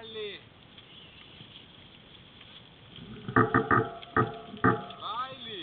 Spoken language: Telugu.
Valli. Valli.